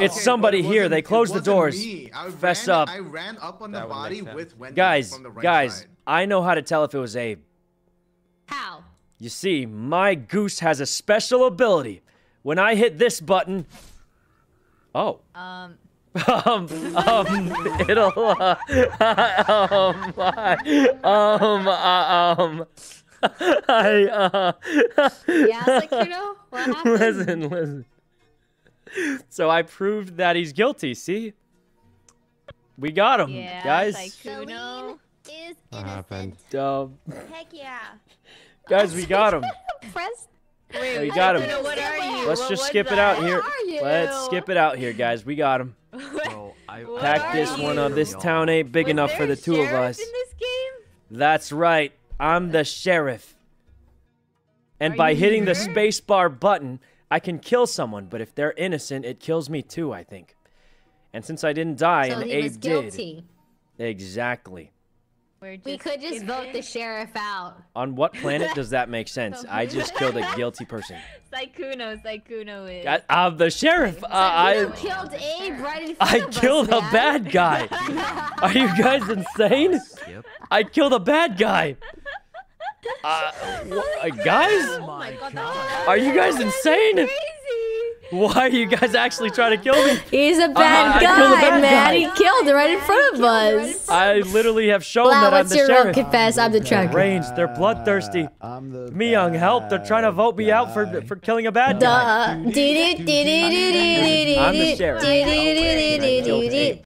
It's Okay, somebody it here. They closed the doors. I Fess ran, up. I ran up on the That would body with Wendy Guys, from the right guys, side. I know how to tell if it was Abe. How? You see, my goose has a special ability. When I hit this button, oh, Um, um, um, it'll, uh, um, I, um, uh, um, I, uh, yeah, Sykkuno? What happened? listen, listen. So I proved that he's guilty. See, we got him, Yeah, guys. Sykkuno. is What happened? Um, Heck yeah. guys, we got him. Press. We got him. Sykkuno, what are you? Let's just was skip it out here. Where are you? Let's skip it out here, guys. We got him. Bro, I, What Pack are this one up. This town ain't big Was enough for the two of us. In this game? That's right. I'm the sheriff. And Are by you hitting the spacebar button, I can kill someone, but if they're innocent, it kills me too, I think. And since I didn't die So and he Abe was did. Exactly. We're We could just skip vote it. the sheriff out. On what planet does that make sense? I just killed a guilty person. Sykkuno, Sykkuno is. I, I'm the sheriff. Uh, I killed Abe right in front I of us, killed a man. bad guy. Are you guys insane? skip. I killed a bad guy. Uh, uh, guys? oh my god, Are you guys insane? crazy. Why are you guys actually trying to kill me? He's a I bad killed a guy, bad man. guy. He killed it right in front of us. I literally have shown Wow, that I'm what's the your real sheriff. confess? I'm the trucker. Range, they're bloodthirsty. I'm the Miyoung, help! They're trying to vote me out for for killing a bad guy. Duh. I'm the sheriff.